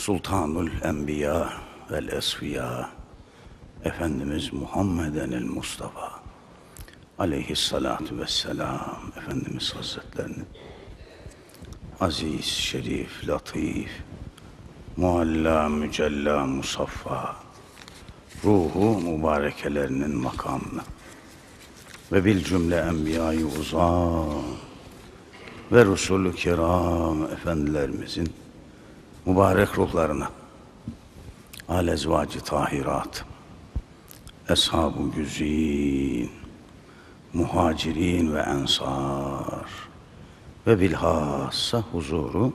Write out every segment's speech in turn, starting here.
Sultanul Enbiya vel Esfiya Efendimiz Muhammeden el Mustafa aleyhissalatu vesselam Efendimiz Hazretlerinin aziz, şerif, latif, mualla, mücella, musaffa, ruhu mübarekelerinin makamına ve bil cümle enbiyayı uzam ve Resulü kiram efendilerimizin mübarek ruhlarına. Alezvacı tahirat. Ashab-ı güzin. Muhacirin ve ensar. Ve bilhassa huzuru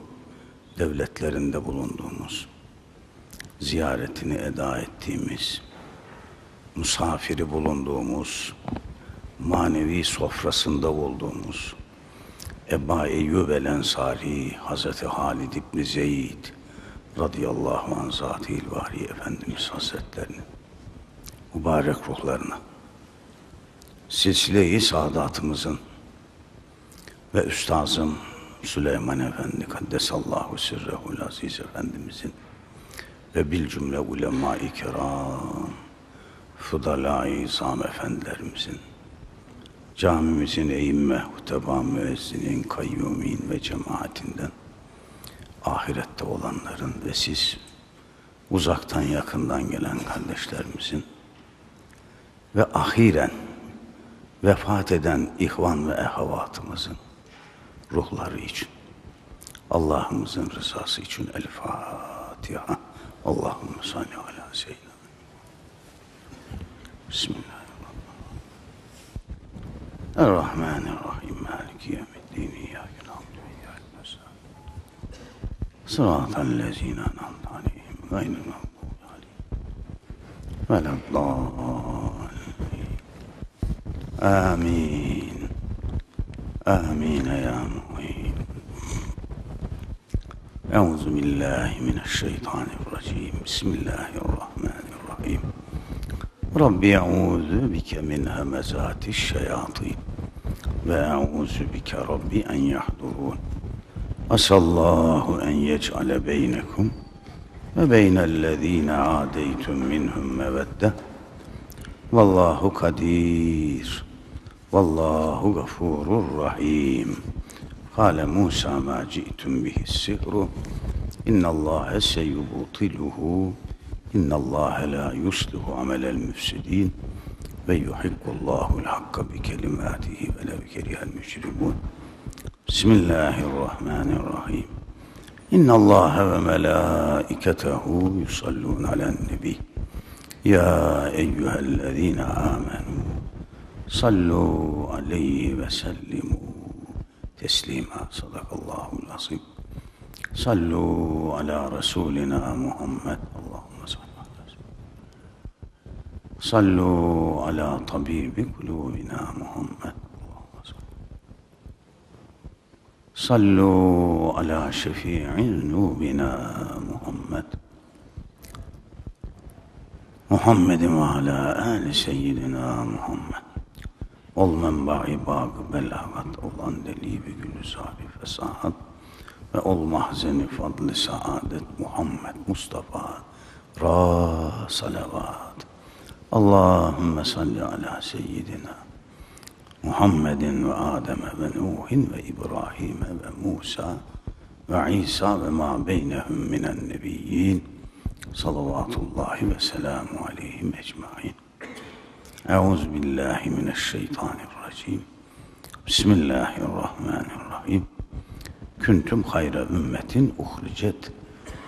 devletlerinde bulunduğumuz ziyaretini eda ettiğimiz misafiri bulunduğumuz manevi sofrasında olduğumuz Eba Eyyub el Ensari Hazreti Halid İbni Zeyd radıyallahu anh zat-ı ilvahi Efendimiz Hazretlerinin mübarek ruhlarına silsile-i saadatımızın ve üstazım Süleyman Efendi Kaddesallahu Sirrehul Aziz Efendimizin ve bil cümle ulema-i kiram Fudala-i İzam Efendilerimizin camimizin eğimme, huteba müezzinin, kayyumin ve cemaatinden ahirette olanların ve siz uzaktan yakından gelen kardeşlerimizin ve ahiren vefat eden ihvan ve ehavatımızın ruhları için Allah'ımızın rızası için El Fatiha. Allahümme salli ala seyyidina. Bismillahirrahmanirrahim. Errahmanirrahim. Maliki yevmiddin. صراط الذين أنعمت عليهم غير المغضوب عليهم ولا الضالين. آمين. آمين يا معين أعوذ بالله من الشيطان الرجيم. بسم الله الرحمن الرحيم. رب أعوذ بك من همزات الشياطين. وأعوذ بك ربي أن يحضرون. Asallahu en yec'ale beynekum ve beynellezine adeytum minhum mevedde. Vallahu kadir. Vallahu gafurur rahim. Kale Musa ma ci'tum bihi sihru. İnnallâhe seyubutiluhu. İnnallâhe la yuslihu amelel müfsidin. Ve yuhikkullâhu'l hakka bi kelimâtihi ve lev kerihel müşrikûn. Bismillahirrahmanirrahim. İnnallâhe ve melâiketehu yusallûn alen nebi. Ya eyyühellezîne âmenû. Sallu aleyhi ve sellimu teslima. Sadakallahul azim. Sallu ala Resulina Muhammed. Allahümme salli ala Sallu ala tabibi kulubina Muhammed. Allahümme salli. Ala şefi'i zunubina Muhammed. Muhammedin ve ala ali seyyidina Muhammed. Ol menba'i bağ belagat olan deli ve gülü zari fesahat ve ol mahzeni fadlı saadet Muhammed Mustafa ra salavat. Allahümme salli ala seyyidina Muhammedin ve Adem'e ve Nuhin ve İbrahim'e ve Musa ve İsa ve ma beynehum minen nebiyyin salavatullahi ve selamu aleyhim ecmain. Euzu billahi mineşşeytanirracim. Bismillahirrahmanirrahim. Kuntum hayra ümmetin uhricet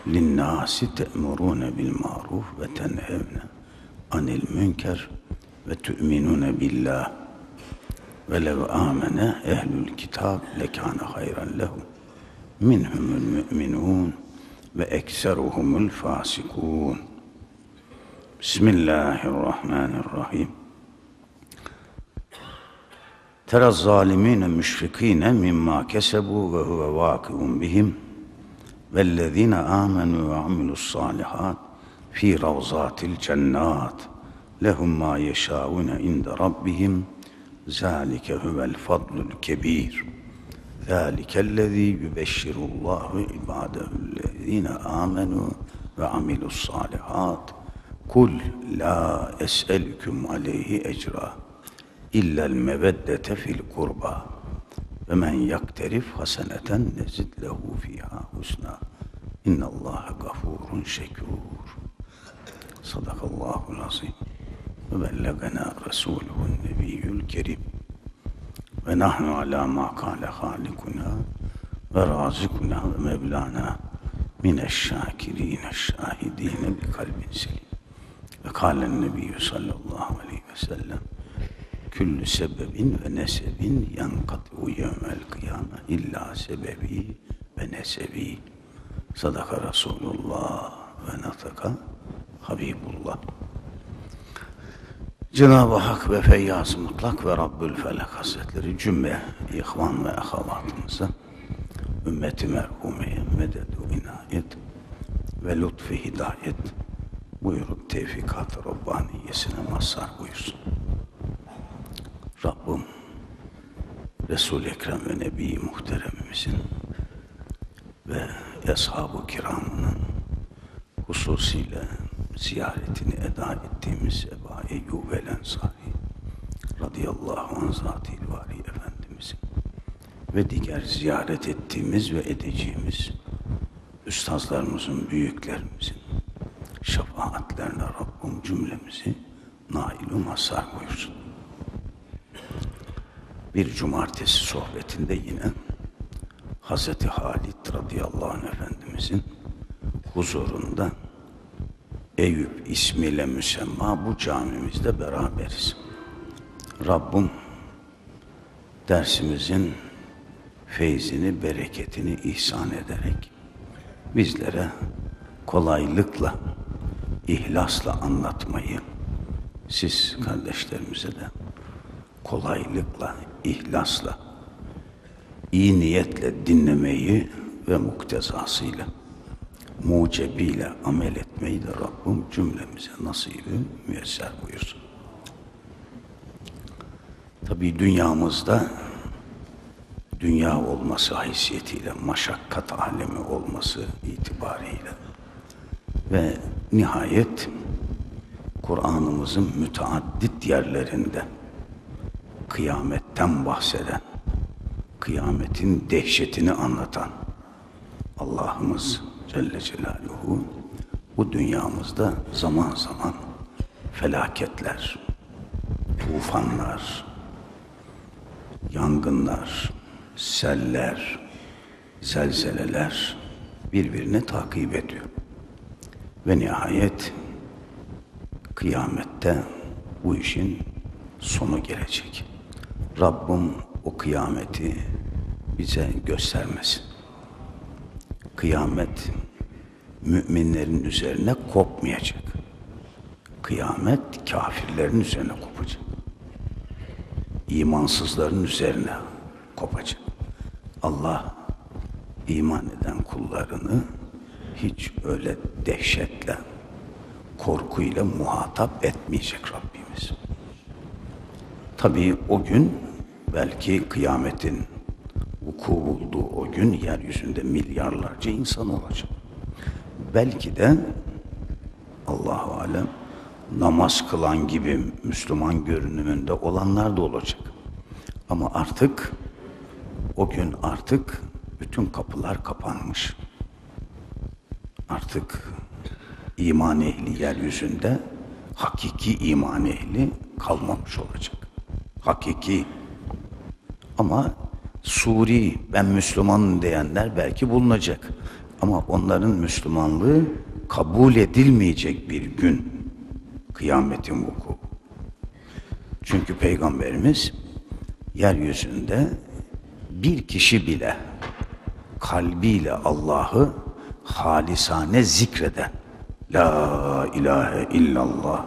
linnâsi te'murûne bil maruf ve tenhevne anil münker ve tu'minûne billah ولو آمن أهل الكتاب لكان خيرا لهم منهم المؤمنون وأكثرهم الفاسقون. بسم الله الرحمن الرحيم. ترى الظالمين مشفقين مما كسبوا وهو واقع بهم. والذين آمنوا وعملوا الصالحات في روضات الجنات. لهم ما يشاؤون عند ربهم. Zalike huvel fadlul kebir. Zalikellezî yübeşşirullâhu ibâdehüllezîne âmenû ve amilussâlihat. Kul la es'elküm aleyhi ecra illel meveddete fil kurba ve men yakterif haseneten nezid lehu fiha husna innallâhe gafurun şekûr. Sadakallâhu lazîm ve bellegena resuluhun nebiyyül kerim. Ve nahnu ala ma kâle halikuna ve razikuna ve mevlana mineşşâkirîne şahidîne bi kalbin selim. Ve kâlen nebiyyü sallallahu aleyhi ve sellem küllü sebebin ve nesebin yankat'u yevmel kıyame illa sebebi ve nesebi sadaka Resulullah ve nataka Habibullah Cenab-ı Hak ve Feyyaz Mutlak ve Rabbül Felak Hazretleri cümle ihvan ve ahavatımıza ümmeti merhumeye mededu inayet ve lütfu hidayet buyurup tevfikat-ı Rabbaniyesine mazhar buyursun. Rabbim Resul-i Ekrem ve Nebi Muhteremimizin ve Ashab-ı Kiram'ın hususiyle ziyaretini eda ettiğimiz Eyyub el Ensari radıyallahu anh zat-ı vari Efendimizin ve diğer ziyaret ettiğimiz ve edeceğimiz üstazlarımızın, büyüklerimizin şefaatlerine Rabbim cümlemizi nail-u mazhar buyursun. Bir cumartesi sohbetinde yine Hazreti Halid radıyallahu anh Efendimizin huzurunda Eyüp ismiyle müsemma bu camimizde beraberiz. Rabbim dersimizin feyzini, bereketini ihsan ederek bizlere kolaylıkla, ihlasla anlatmayı, siz kardeşlerimize de kolaylıkla, ihlasla, iyi niyetle dinlemeyi ve muktezasıyla, mucebiyle amel etmeyi de Rabbim cümlemize nasibi müyesser buyursun. Tabi dünyamızda dünya olması haysiyetiyle, maşakkat alemi olması itibariyle ve nihayet Kur'an'ımızın müteaddit yerlerinde kıyametten bahseden, kıyametin dehşetini anlatan Allah'ımız Celle Celaluhu bu dünyamızda zaman zaman felaketler, tufanlar, yangınlar, seller, zelzeleler birbirini takip ediyor. Ve nihayet kıyamette bu işin sonu gelecek. Rabbim o kıyameti bize göstermesin. Kıyamet müminlerin üzerine kopmayacak. Kıyamet kafirlerin üzerine kopacak. İmansızların üzerine kopacak. Allah iman eden kullarını hiç öyle dehşetle, korkuyla muhatap etmeyecek Rabbimiz. Tabii o gün belki kıyametin vuku bulduğu o gün yeryüzünde milyarlarca insan olacak. Belki de Allahu alem namaz kılan gibi Müslüman görünümünde olanlar da olacak. Ama artık o gün artık bütün kapılar kapanmış. Artık iman ehli yeryüzünde hakiki iman ehli kalmamış olacak. Hakiki ama Suri ben Müslümanım diyenler belki bulunacak. Ama onların Müslümanlığı kabul edilmeyecek bir gün kıyametin vuku. Çünkü Peygamberimiz yeryüzünde bir kişi bile kalbiyle Allah'ı halisane zikreden La ilahe illallah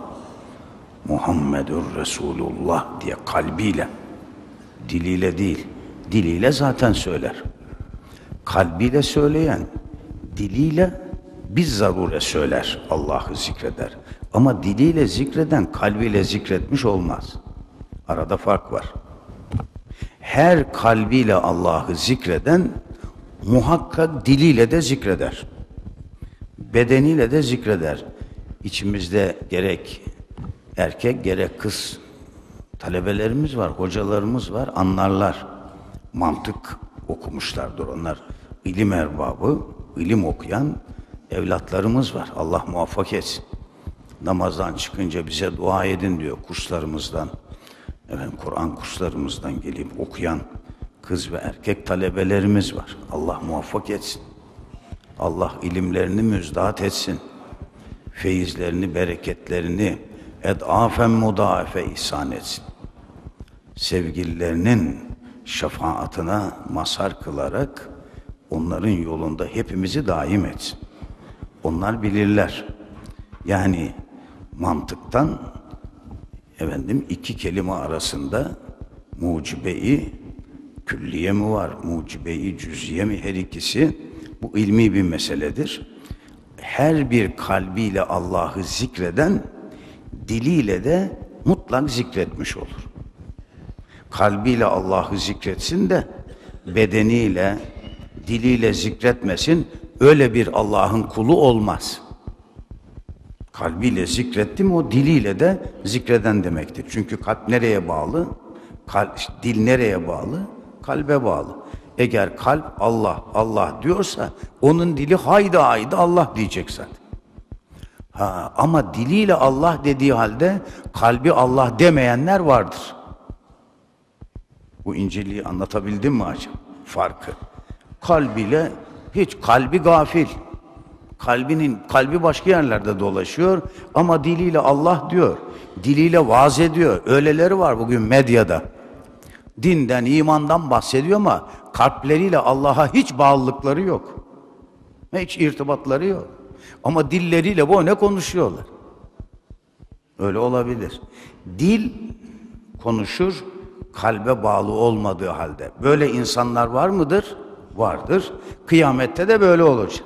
Muhammedur Resulullah diye kalbiyle diliyle değil diliyle zaten söyler. Kalbiyle söyleyen diliyle biz zarure söyler Allah'ı zikreder. Ama diliyle zikreden kalbiyle zikretmiş olmaz. Arada fark var her kalbiyle Allah'ı zikreden muhakkak diliyle de zikreder. bedeniyle de zikreder. İçimizde gerek erkek gerek kız talebelerimiz var, hocalarımız var, anlarlar. Mantık okumuşlardır onlar. İlim erbabı, ilim okuyan evlatlarımız var. Allah muvaffak etsin. Namazdan çıkınca bize dua edin diyor kurslarımızdan. Efendim Kur'an kurslarımızdan gelip okuyan kız ve erkek talebelerimiz var. Allah muvaffak etsin. Allah ilimlerini müzdat etsin. Feyizlerini, bereketlerini edafen mudafe ihsan etsin. Sevgililerinin şefaatine mazhar kılarak onların yolunda hepimizi daim etsin. Onlar bilirler. Yani mantıktan efendim iki kelime arasında mucibeyi külliye mi var, mucibeyi cüziye mi her ikisi bu ilmi bir meseledir. Her bir kalbiyle Allah'ı zikreden diliyle de mutlak zikretmiş olur. Kalbiyle Allah'ı zikretsin de bedeniyle, diliyle zikretmesin. Öyle bir Allah'ın kulu olmaz. Kalbiyle zikrettim o diliyle de zikreden demektir. Çünkü kalp nereye bağlı? Kalp, dil nereye bağlı? Kalbe bağlı. Eğer kalp Allah Allah diyorsa onun dili haydi haydi Allah diyecek zaten. Ha, ama diliyle Allah dediği halde kalbi Allah demeyenler vardır. Bu inceliği anlatabildim mi acaba? Farkı. Kalbiyle hiç kalbi gafil. Kalbinin kalbi başka yerlerde dolaşıyor ama diliyle Allah diyor. Diliyle vaaz ediyor. Öyleleri var bugün medyada. Dinden, imandan bahsediyor ama kalpleriyle Allah'a hiç bağlılıkları yok. Hiç irtibatları yok. Ama dilleriyle bu ne konuşuyorlar. Öyle olabilir. Dil konuşur, kalbe bağlı olmadığı halde. Böyle insanlar var mıdır? Vardır. Kıyamette de böyle olacak.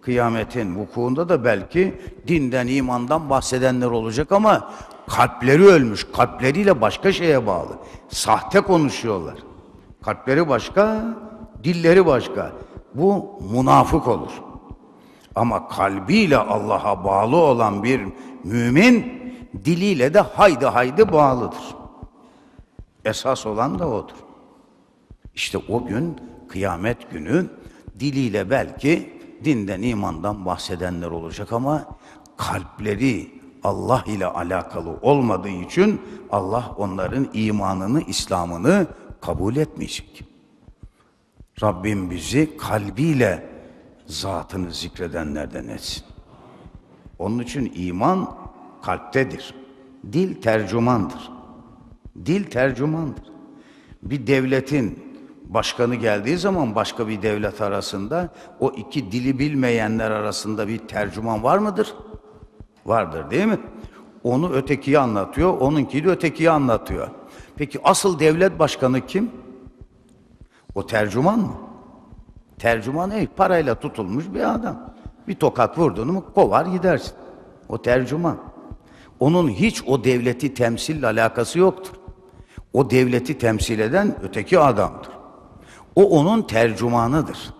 Kıyametin vukuunda da belki dinden, imandan bahsedenler olacak ama kalpleri ölmüş. Kalpleriyle başka şeye bağlı. Sahte konuşuyorlar. Kalpleri başka, dilleri başka. Bu münafık olur. Ama kalbiyle Allah'a bağlı olan bir mümin diliyle de haydi haydi bağlıdır. Esas olan da odur. İşte o gün kıyamet günü diliyle belki dinden imandan bahsedenler olacak ama kalpleri Allah ile alakalı olmadığı için Allah onların imanını, İslam'ını kabul etmeyecek. Rabbim bizi kalbiyle zatını zikredenlerden etsin. Onun için iman kalptedir. Dil tercümandır. Dil tercümandır. Bir devletin başkanı geldiği zaman başka bir devlet arasında o iki dili bilmeyenler arasında bir tercüman var mıdır? Vardır değil mi? Onu ötekiye anlatıyor, onunki de ötekiye anlatıyor. Peki asıl devlet başkanı kim? O tercüman mı? Tercüman ey parayla tutulmuş bir adam. Bir tokat vurdun mu kovar gidersin. O tercüman. Onun hiç o devleti temsille alakası yoktur. O devleti temsil eden öteki adamdır. O onun tercümanıdır.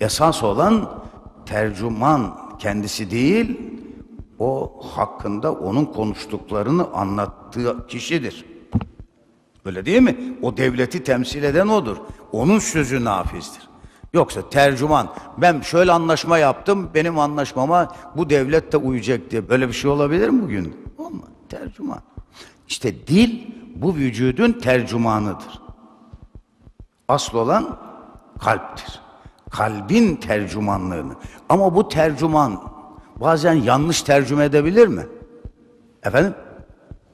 Esas olan tercüman kendisi değil, o hakkında onun konuştuklarını anlattığı kişidir. Öyle değil mi? O devleti temsil eden odur. Onun sözü nafizdir. Yoksa tercüman ben şöyle anlaşma yaptım benim anlaşmama bu devlet de uyacak diye böyle bir şey olabilir mi bugün? Olmaz. Tercüman. İşte dil bu vücudun tercümanıdır. Asıl olan kalptir. Kalbin tercümanlığını. Ama bu tercüman bazen yanlış tercüme edebilir mi? Efendim?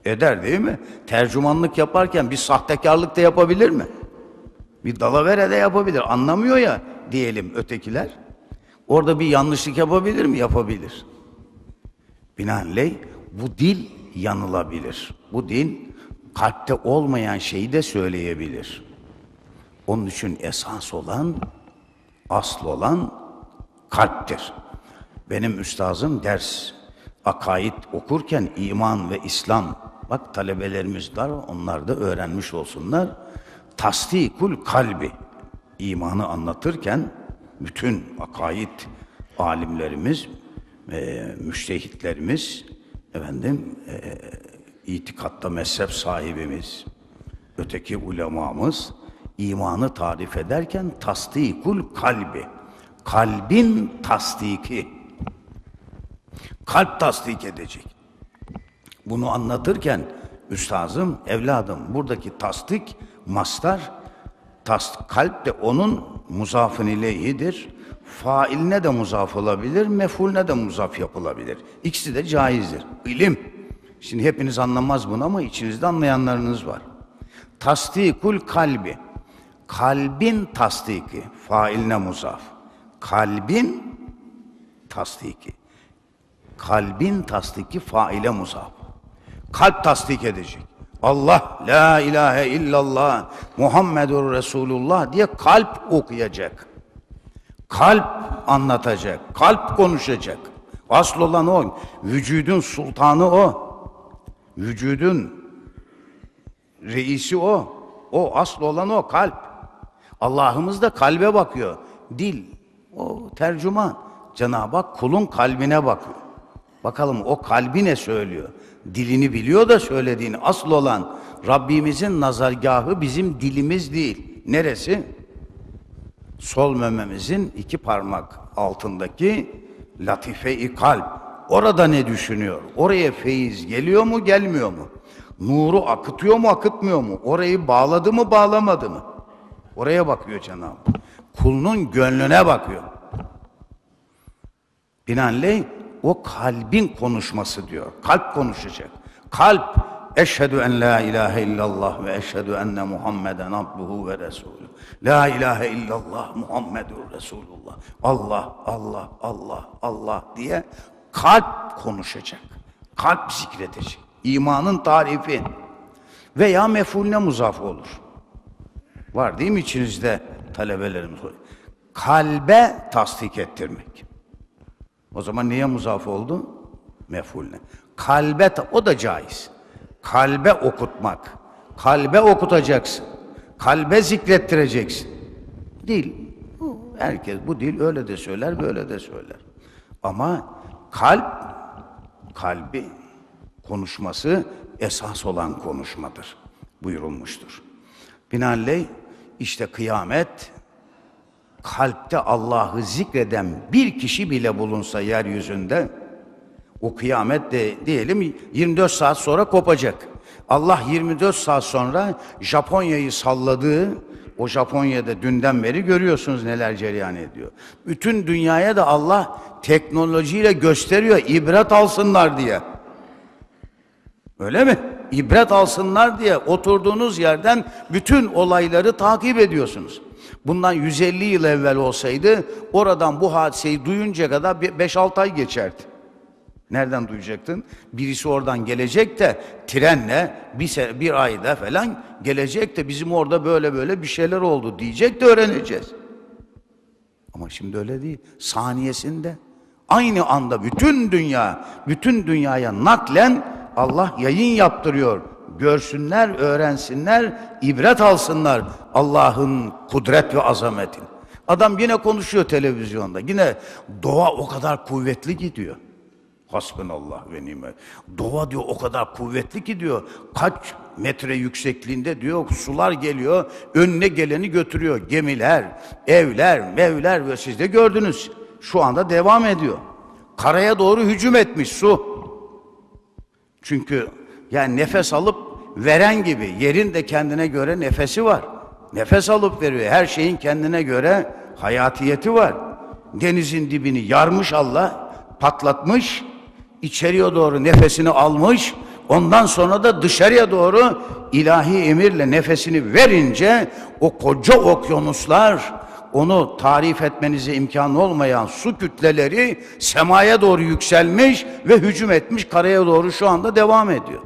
Eder değil mi? Tercümanlık yaparken bir sahtekarlık da yapabilir mi? Bir dalavere de yapabilir. Anlamıyor ya diyelim ötekiler. Orada bir yanlışlık yapabilir mi? Yapabilir. Binaenaleyh bu dil yanılabilir. Bu dil kalpte olmayan şeyi de söyleyebilir. Onun için esas olan, asıl olan kalptir. Benim üstazım ders, akaid okurken iman ve İslam, bak talebelerimiz var, onlar da öğrenmiş olsunlar tasdikul kalbi imanı anlatırken bütün akaid alimlerimiz e, müştehitlerimiz, efendim, e, itikatta mezhep sahibimiz, öteki ulemamız imanı tarif ederken tasdikul kalbi, kalbin tasdiki, kalp tasdik edecek. Bunu anlatırken üstazım, evladım buradaki tasdik, mastar, tas, kalp de onun muzafın ileyhidir. Failine de muzaf olabilir, mefulüne de muzaf yapılabilir. İkisi de caizdir. İlim. Şimdi hepiniz anlamaz bunu ama içinizde anlayanlarınız var. Tasdikul kalbi. Kalbin tasdiki. Failine muzaf. Kalbin tasdiki. Kalbin tasdiki faile muzaf. Kalp tasdik edecek. Allah la ilahe illallah Muhammedur Resulullah diye kalp okuyacak. Kalp anlatacak. Kalp konuşacak. Asıl olan o. Vücudun sultanı o. Vücudun reisi o. O asıl olan o kalp. Allah'ımız da kalbe bakıyor. Dil o tercüman. Cenab-ı Hak kulun kalbine bakıyor. Bakalım o kalbi ne söylüyor? Dilini biliyor da söylediğini. Asıl olan Rabbimizin nazargahı bizim dilimiz değil. Neresi? Sol mememizin iki parmak altındaki latife-i kalp. Orada ne düşünüyor? Oraya feyiz geliyor mu, gelmiyor mu? Nuru akıtıyor mu, akıtmıyor mu? Orayı bağladı mı, bağlamadı mı? Oraya bakıyor Cenab-ı Hak. Kulunun gönlüne bakıyor. Binaenaleyh o kalbin konuşması diyor. Kalp konuşacak. Kalp eşhedü en la ilahe illallah ve eşhedü enne Muhammeden abduhu ve resulü. La ilahe illallah Muhammedur Resulullah. Allah, Allah, Allah, Allah diye kalp konuşacak. Kalp zikredecek. İmanın tarifi veya mefulüne muzaf olur. Var değil mi içinizde talebelerimiz? Kalbe tasdik ettirmek. O zaman niye muzaf oldu? Mefulüne. Kalbe, o da caiz. Kalbe okutmak. Kalbe okutacaksın. Kalbe zikrettireceksin. Dil. Herkes bu dil öyle de söyler, böyle de söyler. Ama kalp, kalbi konuşması esas olan konuşmadır buyurulmuştur. Binaenaleyh işte kıyamet kalpte Allah'ı zikreden bir kişi bile bulunsa yeryüzünde o kıyamet de diyelim 24 saat sonra kopacak. Allah 24 saat sonra Japonya'yı salladığı o Japonya'da dünden beri görüyorsunuz neler cereyan ediyor. Bütün dünyaya da Allah teknolojiyle gösteriyor ibret alsınlar diye. Öyle mi? İbret alsınlar diye oturduğunuz yerden bütün olayları takip ediyorsunuz. Bundan 150 yıl evvel olsaydı oradan bu hadiseyi duyunca kadar 5-6 ay geçerdi. Nereden duyacaktın? Birisi oradan gelecek de trenle bir, bir ayda falan gelecek de bizim orada böyle böyle bir şeyler oldu diyecek de öğreneceğiz. Ama şimdi öyle değil. Saniyesinde aynı anda bütün dünya, bütün dünyaya naklen Allah yayın yaptırıyor. Görsünler, öğrensinler, ibret alsınlar Allah'ın kudret ve azametin. Adam yine konuşuyor televizyonda. Yine doğa o kadar kuvvetli gidiyor. Hasbunallah ve nimet. Doğa diyor o kadar kuvvetli ki diyor. Kaç metre yüksekliğinde diyor sular geliyor. Önüne geleni götürüyor. Gemiler, evler, mevler ve siz de gördünüz. Şu anda devam ediyor. Karaya doğru hücum etmiş su. Çünkü yani nefes alıp veren gibi yerin de kendine göre nefesi var. Nefes alıp veriyor. Her şeyin kendine göre hayatiyeti var. Denizin dibini yarmış Allah, patlatmış, içeriye doğru nefesini almış, ondan sonra da dışarıya doğru ilahi emirle nefesini verince o koca okyanuslar, onu tarif etmenize imkan olmayan su kütleleri semaya doğru yükselmiş ve hücum etmiş karaya doğru şu anda devam ediyor.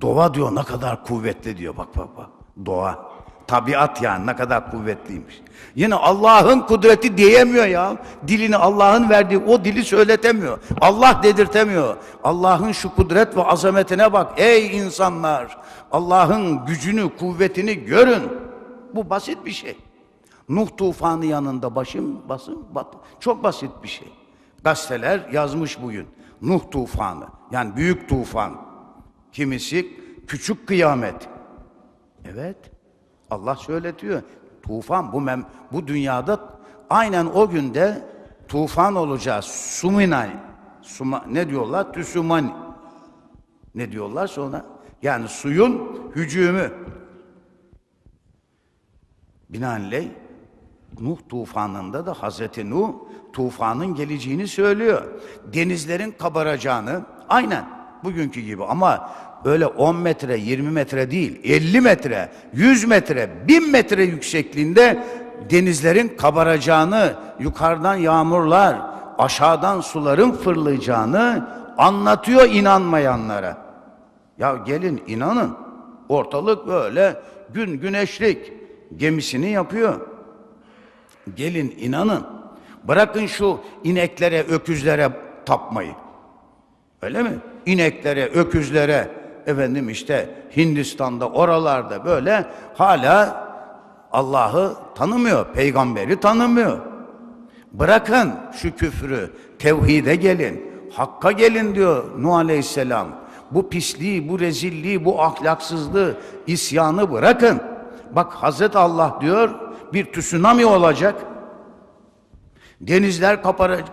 Doğa diyor ne kadar kuvvetli diyor bak bak bak. Doğa. Tabiat yani ne kadar kuvvetliymiş. Yine Allah'ın kudreti diyemiyor ya. Dilini Allah'ın verdiği o dili söyletemiyor. Allah dedirtemiyor. Allah'ın şu kudret ve azametine bak ey insanlar. Allah'ın gücünü, kuvvetini görün. Bu basit bir şey. Nuh tufanı yanında başım basın bat. Çok basit bir şey. Gazeteler yazmış bugün. Nuh tufanı. Yani büyük tufan. Kimisi küçük kıyamet. Evet. Allah söyletiyor. Tufan bu mem bu dünyada aynen o günde tufan olacağız. Suminay. Suma, ne diyorlar? Tüsumani. Ne diyorlar sonra? Yani suyun hücumü. Binaenaleyh Nuh tufanında da Hazreti Nuh tufanın geleceğini söylüyor. Denizlerin kabaracağını aynen bugünkü gibi ama öyle 10 metre 20 metre değil 50 metre 100 metre 1000 metre yüksekliğinde denizlerin kabaracağını yukarıdan yağmurlar aşağıdan suların fırlayacağını anlatıyor inanmayanlara. Ya gelin inanın ortalık böyle gün güneşlik gemisini yapıyor. Gelin inanın. Bırakın şu ineklere, öküzlere tapmayı. Öyle mi? İneklere, öküzlere, efendim işte Hindistan'da, oralarda böyle hala Allah'ı tanımıyor, peygamberi tanımıyor. Bırakın şu küfrü, tevhide gelin, hakka gelin diyor Nuh Aleyhisselam. Bu pisliği, bu rezilliği, bu ahlaksızlığı, isyanı bırakın. Bak Hazreti Allah diyor bir tsunami olacak. Denizler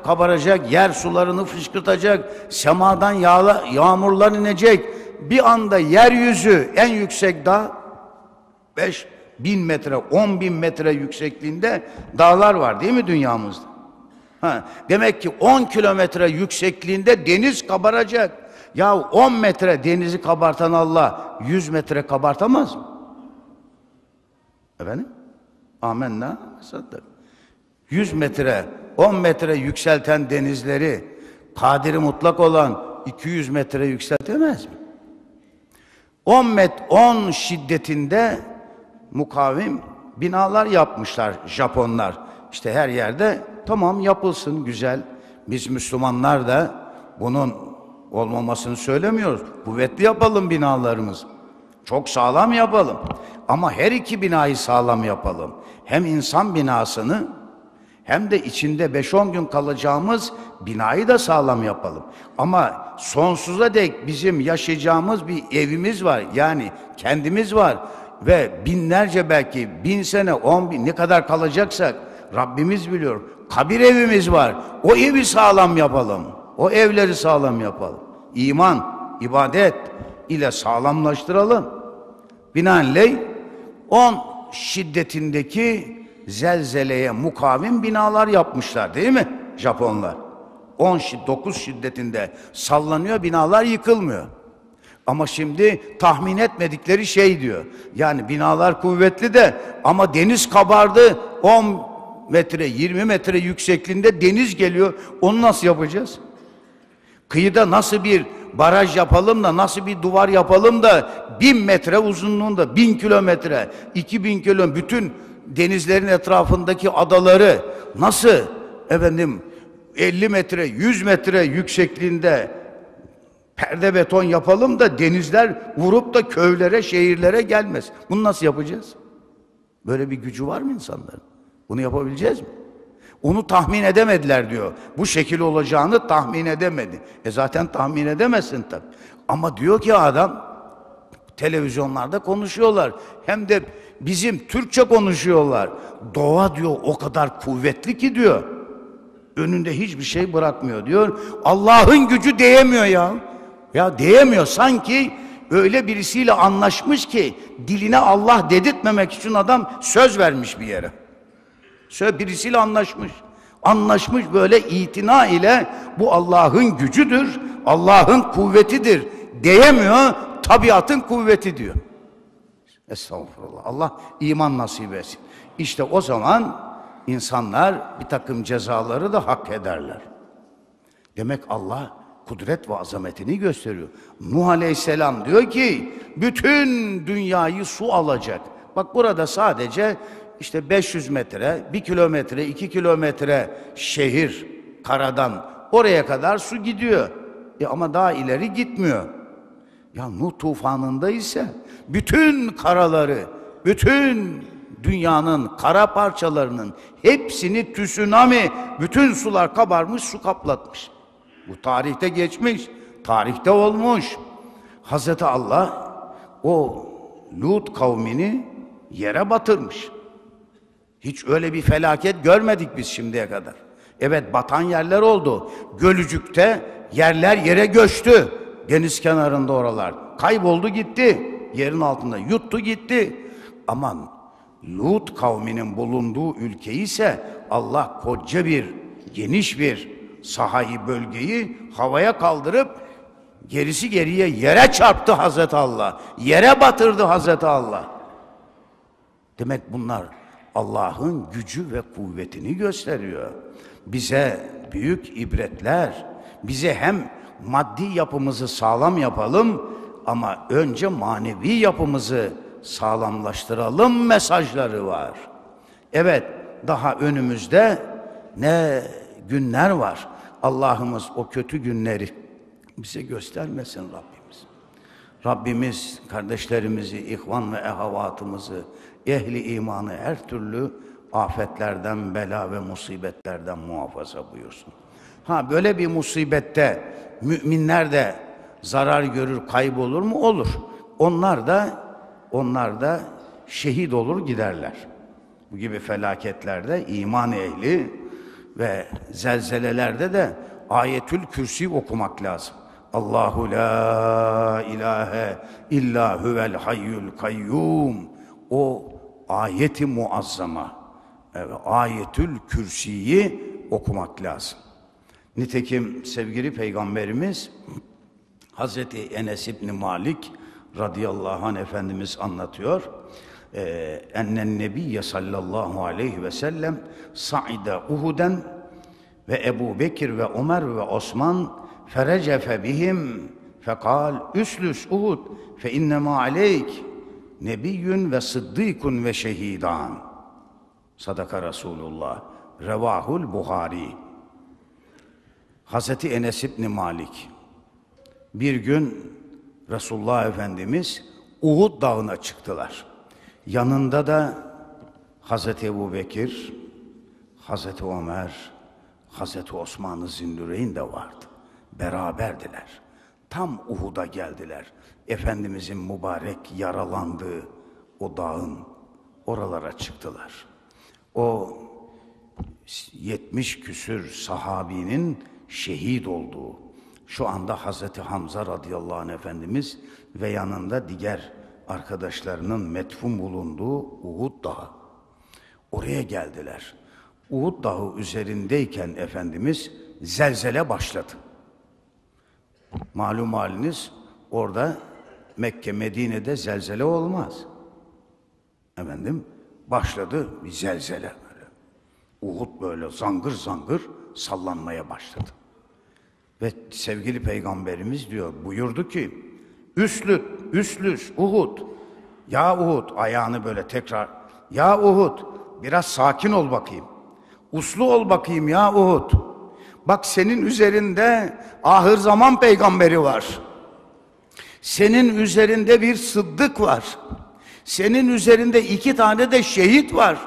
kabaracak, yer sularını fışkırtacak, semadan yağla, yağmurlar inecek. Bir anda yeryüzü en yüksek dağ 5 bin metre, 10 bin metre yüksekliğinde dağlar var değil mi dünyamızda? Ha, demek ki 10 kilometre yüksekliğinde deniz kabaracak. Ya 10 metre denizi kabartan Allah 100 metre kabartamaz mı? Efendim? Amenna saddak. 100 metre, 10 metre yükselten denizleri kadiri mutlak olan 200 metre yükseltemez mi? 10 met 10 şiddetinde mukavim binalar yapmışlar Japonlar. İşte her yerde tamam yapılsın güzel. Biz Müslümanlar da bunun olmamasını söylemiyoruz. Kuvvetli yapalım binalarımız. Çok sağlam yapalım. Ama her iki binayı sağlam yapalım. Hem insan binasını hem de içinde 5-10 gün kalacağımız binayı da sağlam yapalım. Ama sonsuza dek bizim yaşayacağımız bir evimiz var. Yani kendimiz var. Ve binlerce belki bin sene, on bin ne kadar kalacaksak Rabbimiz biliyor. Kabir evimiz var. O evi sağlam yapalım. O evleri sağlam yapalım. İman, ibadet ile sağlamlaştıralım. Binaenaleyh 10 şiddetindeki zelzeleye mukavim binalar yapmışlar değil mi Japonlar? 10 9 şiddetinde sallanıyor binalar yıkılmıyor. Ama şimdi tahmin etmedikleri şey diyor. Yani binalar kuvvetli de ama deniz kabardı 10 metre 20 metre yüksekliğinde deniz geliyor. Onu nasıl yapacağız? Kıyıda nasıl bir baraj yapalım da nasıl bir duvar yapalım da bin metre uzunluğunda bin kilometre iki bin kilometre bütün denizlerin etrafındaki adaları nasıl efendim 50 metre 100 metre yüksekliğinde perde beton yapalım da denizler vurup da köylere şehirlere gelmez. Bunu nasıl yapacağız? Böyle bir gücü var mı insanların? Bunu yapabileceğiz mi? Onu tahmin edemediler diyor. Bu şekil olacağını tahmin edemedi. E zaten tahmin edemezsin tabii. Ama diyor ki adam televizyonlarda konuşuyorlar. Hem de bizim Türkçe konuşuyorlar. Doğa diyor o kadar kuvvetli ki diyor. Önünde hiçbir şey bırakmıyor diyor. Allah'ın gücü değemiyor ya. Ya değemiyor sanki öyle birisiyle anlaşmış ki diline Allah dedirtmemek için adam söz vermiş bir yere. Söz birisiyle anlaşmış. Anlaşmış böyle itina ile bu Allah'ın gücüdür, Allah'ın kuvvetidir diyemiyor, tabiatın kuvveti diyor. Estağfurullah. Allah iman nasip etsin. İşte o zaman insanlar bir takım cezaları da hak ederler. Demek Allah kudret ve azametini gösteriyor. Nuh Aleyhisselam diyor ki bütün dünyayı su alacak. Bak burada sadece işte 500 metre, 1 kilometre, 2 kilometre şehir karadan oraya kadar su gidiyor. E ama daha ileri gitmiyor. Ya Nuh tufanında ise bütün karaları, bütün Dünyanın kara parçalarının hepsini tsunami, bütün sular kabarmış, su kaplatmış. Bu tarihte geçmiş, tarihte olmuş. Hazreti Allah o Lut kavmini yere batırmış. Hiç öyle bir felaket görmedik biz şimdiye kadar. Evet batan yerler oldu. Gölücük'te yerler yere göçtü. Deniz kenarında oralar. Kayboldu gitti. Yerin altında yuttu gitti. Aman Lut kavminin bulunduğu ülkeyi ise Allah koca bir geniş bir sahayı bölgeyi havaya kaldırıp gerisi geriye yere çarptı Hazreti Allah. Yere batırdı Hazreti Allah. Demek bunlar Allah'ın gücü ve kuvvetini gösteriyor. Bize büyük ibretler, bize hem maddi yapımızı sağlam yapalım ama önce manevi yapımızı sağlamlaştıralım mesajları var. Evet, daha önümüzde ne günler var. Allah'ımız o kötü günleri bize göstermesin Rabbimiz. Rabbimiz kardeşlerimizi, ihvan ve ehavatımızı, ehli imanı her türlü afetlerden, bela ve musibetlerden muhafaza buyursun. Ha böyle bir musibette müminler de zarar görür, kaybolur mu? Olur. Onlar da onlar da şehit olur giderler. Bu gibi felaketlerde iman ehli ve zelzelelerde de ayetül kürsi okumak lazım. Allahu la ilahe illa huvel hayyul kayyum. O ayeti muazzama, evet, ayetül kürsiyi okumak lazım. Nitekim sevgili peygamberimiz Hazreti Enes İbni Malik radıyallahu anh Efendimiz anlatıyor. Ee, ennen nebiyye sallallahu aleyhi ve sellem sa'ide Uhuden ve Ebu Bekir ve Ömer ve Osman ferecefe bihim fekal üslüs Uhud fe innema aleyk nebiyyün ve sıddîkun ve şehidan sadaka Resulullah revahul Buhari Hazreti Enes İbni Malik bir gün Resulullah Efendimiz Uhud dağına çıktılar. Yanında da Hazreti Ebu Bekir, Hazreti Ömer, Hazreti Osman-ı Zindüreyn de vardı. Beraberdiler. Tam Uhud'a geldiler. Efendimizin mübarek yaralandığı o dağın oralara çıktılar. O 70 küsür sahabinin şehit olduğu, şu anda Hazreti Hamza radıyallahu anh Efendimiz ve yanında diğer arkadaşlarının metfun bulunduğu Uhud Dağı. Oraya geldiler. Uhud Dağı üzerindeyken Efendimiz zelzele başladı. Malum haliniz orada Mekke, Medine'de zelzele olmaz. Efendim başladı bir zelzele. Uhud böyle zangır zangır sallanmaya başladı. Ve sevgili peygamberimiz diyor buyurdu ki Üslüt, üslüs, Uhud. Ya Uhud ayağını böyle tekrar. Ya Uhud biraz sakin ol bakayım. Uslu ol bakayım ya Uhud. Bak senin üzerinde ahır zaman peygamberi var. Senin üzerinde bir sıddık var. Senin üzerinde iki tane de şehit var.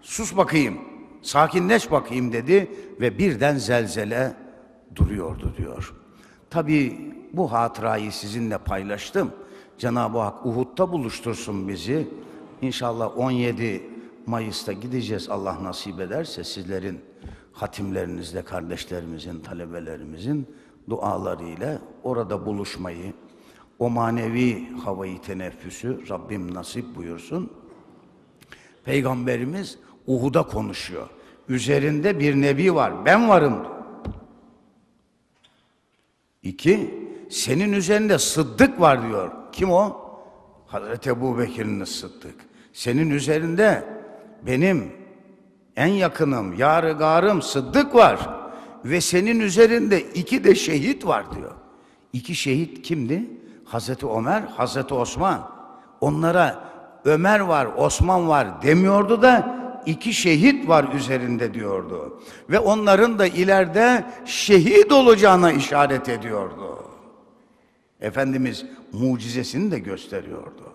Sus bakayım, sakinleş bakayım dedi ve birden zelzele duruyordu diyor. Tabi bu hatırayı sizinle paylaştım. Cenab-ı Hak Uhud'da buluştursun bizi. İnşallah 17 Mayıs'ta gideceğiz Allah nasip ederse sizlerin hatimlerinizle kardeşlerimizin, talebelerimizin dualarıyla orada buluşmayı, o manevi havayı teneffüsü Rabbim nasip buyursun. Peygamberimiz Uhud'a konuşuyor. Üzerinde bir nebi var. Ben varım. İki, senin üzerinde sıddık var diyor. Kim o? Hazreti Ebu Bekir'in sıddık. Senin üzerinde benim en yakınım, yarı garım sıddık var. Ve senin üzerinde iki de şehit var diyor. İki şehit kimdi? Hazreti Ömer, Hazreti Osman. Onlara Ömer var, Osman var demiyordu da iki şehit var üzerinde diyordu. Ve onların da ileride şehit olacağına işaret ediyordu. Efendimiz mucizesini de gösteriyordu.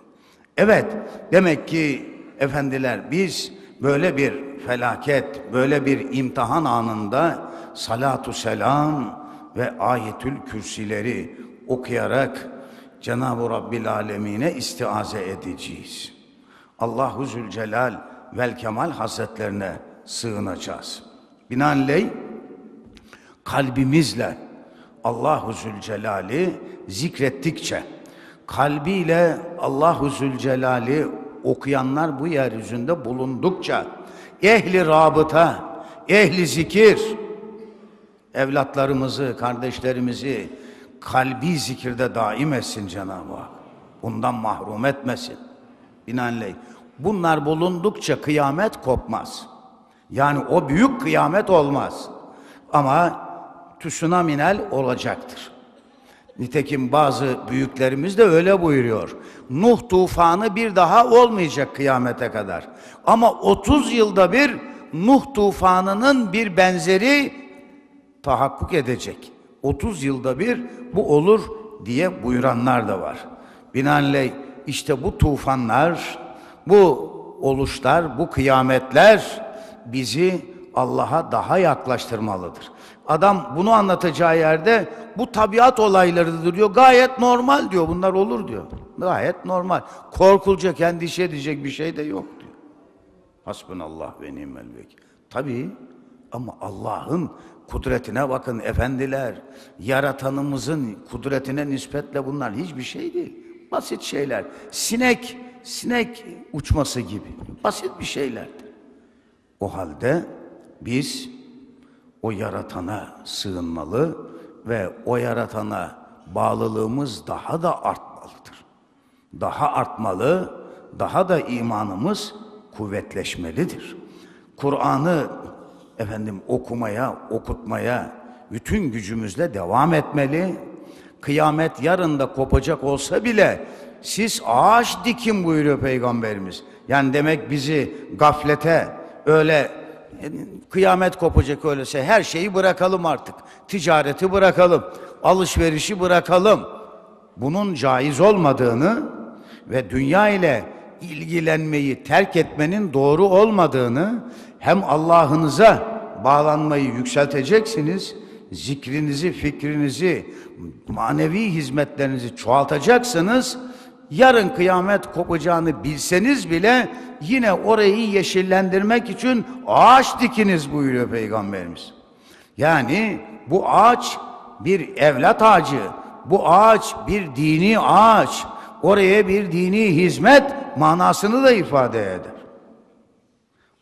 Evet, demek ki efendiler biz böyle bir felaket, böyle bir imtihan anında salatu selam ve ayetül kürsileri okuyarak Cenab-ı Rabbil Alemine istiaze edeceğiz. Allahu Zülcelal vel Kemal Hazretlerine sığınacağız. Binaenaleyh kalbimizle Allahu Zülcelal'i zikrettikçe kalbiyle Allahu Zülcelal'i okuyanlar bu yeryüzünde bulundukça ehli rabıta, ehli zikir evlatlarımızı, kardeşlerimizi kalbi zikirde daim etsin Cenab-ı Hak. Bundan mahrum etmesin. Binaenaleyh bunlar bulundukça kıyamet kopmaz. Yani o büyük kıyamet olmaz. Ama tsunaminel olacaktır. Nitekim bazı büyüklerimiz de öyle buyuruyor. Nuh tufanı bir daha olmayacak kıyamete kadar. Ama 30 yılda bir Nuh tufanının bir benzeri tahakkuk edecek. 30 yılda bir bu olur diye buyuranlar da var. Binaenaleyh işte bu tufanlar, bu oluşlar, bu kıyametler bizi Allah'a daha yaklaştırmalıdır. Adam bunu anlatacağı yerde bu tabiat olaylarıdır diyor. Gayet normal diyor. Bunlar olur diyor. Gayet normal. Korkulacak, endişe edecek bir şey de yok diyor. Hasbunallah ve nimel vekil. Tabii ama Allah'ın kudretine bakın efendiler. Yaratanımızın kudretine nispetle bunlar hiçbir şey değil. Basit şeyler. Sinek, sinek uçması gibi. Basit bir şeylerdir. O halde biz o yaratana sığınmalı ve o yaratana bağlılığımız daha da artmalıdır. Daha artmalı, daha da imanımız kuvvetleşmelidir. Kur'an'ı efendim okumaya, okutmaya bütün gücümüzle devam etmeli. Kıyamet yarın da kopacak olsa bile siz ağaç dikin buyuruyor Peygamberimiz. Yani demek bizi gaflete öyle kıyamet kopacak öylese her şeyi bırakalım artık. Ticareti bırakalım, alışverişi bırakalım. Bunun caiz olmadığını ve dünya ile ilgilenmeyi terk etmenin doğru olmadığını hem Allah'ınıza bağlanmayı yükselteceksiniz, zikrinizi, fikrinizi, manevi hizmetlerinizi çoğaltacaksınız. Yarın kıyamet kopacağını bilseniz bile yine orayı yeşillendirmek için ağaç dikiniz buyuruyor Peygamberimiz. Yani bu ağaç bir evlat ağacı, bu ağaç bir dini ağaç, oraya bir dini hizmet manasını da ifade eder.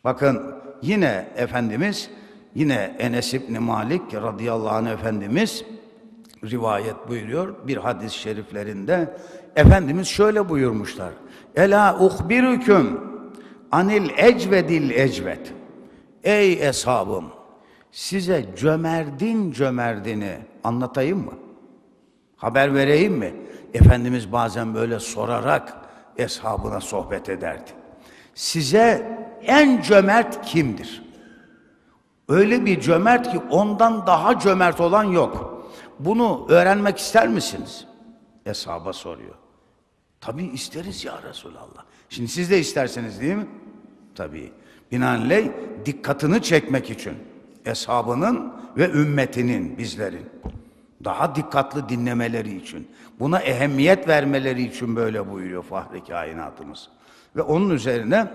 Bakın yine Efendimiz, yine Enes İbni Malik radıyallahu anh Efendimiz rivayet buyuruyor bir hadis-i şeriflerinde. Efendimiz şöyle buyurmuşlar. Ela uhbirüküm anil ecvedil ecvet. Ey eshabım size cömerdin cömerdini anlatayım mı? Haber vereyim mi? Efendimiz bazen böyle sorarak eshabına sohbet ederdi. Size en cömert kimdir? Öyle bir cömert ki ondan daha cömert olan yok. Bunu öğrenmek ister misiniz? Eshaba soruyor. Tabii isteriz ya Resulallah. Şimdi siz de isterseniz değil mi? Tabii. Binaenaleyh dikkatini çekmek için eshabının ve ümmetinin bizlerin daha dikkatli dinlemeleri için, buna ehemmiyet vermeleri için böyle buyuruyor Fahri Kainatımız. Ve onun üzerine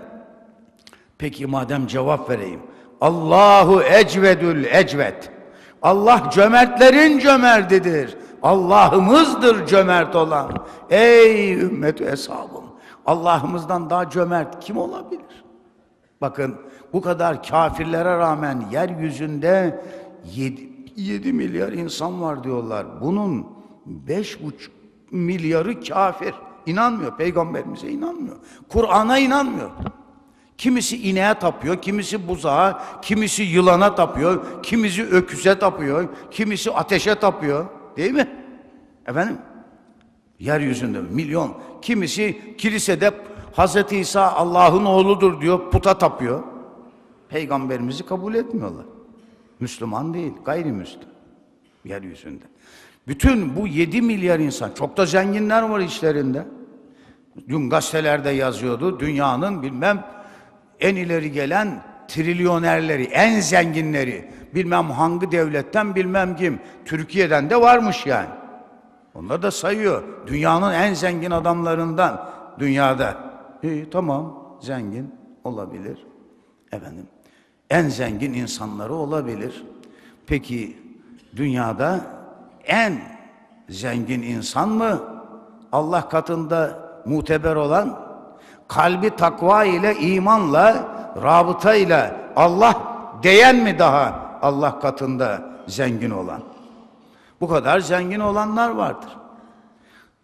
peki madem cevap vereyim. Allahu ecvedül ecvet. Allah cömertlerin cömertidir. Allah'ımızdır cömert olan. Ey ümmet hesabım. Allah'ımızdan daha cömert kim olabilir? Bakın bu kadar kafirlere rağmen yeryüzünde 7, 7 milyar insan var diyorlar. Bunun 5,5 milyarı kafir. İnanmıyor. Peygamberimize inanmıyor. Kur'an'a inanmıyor. Kimisi ineğe tapıyor, kimisi buzağa, kimisi yılana tapıyor, kimisi öküze tapıyor, kimisi ateşe tapıyor. Değil mi? Efendim? Yeryüzünde milyon. Kimisi kilisede Hazreti İsa Allah'ın oğludur diyor, puta tapıyor. Peygamberimizi kabul etmiyorlar. Müslüman değil, gayrimüslim. Yeryüzünde. Bütün bu 7 milyar insan, çok da zenginler var içlerinde. Dün gazetelerde yazıyordu dünyanın bilmem en ileri gelen trilyonerleri, en zenginleri bilmem hangi devletten bilmem kim Türkiye'den de varmış yani. Onlar da sayıyor. Dünyanın en zengin adamlarından dünyada. İyi tamam zengin olabilir. Efendim en zengin insanları olabilir. Peki dünyada en zengin insan mı? Allah katında muteber olan kalbi takva ile imanla rabıta ile Allah değen mi daha Allah katında zengin olan? Bu kadar zengin olanlar vardır.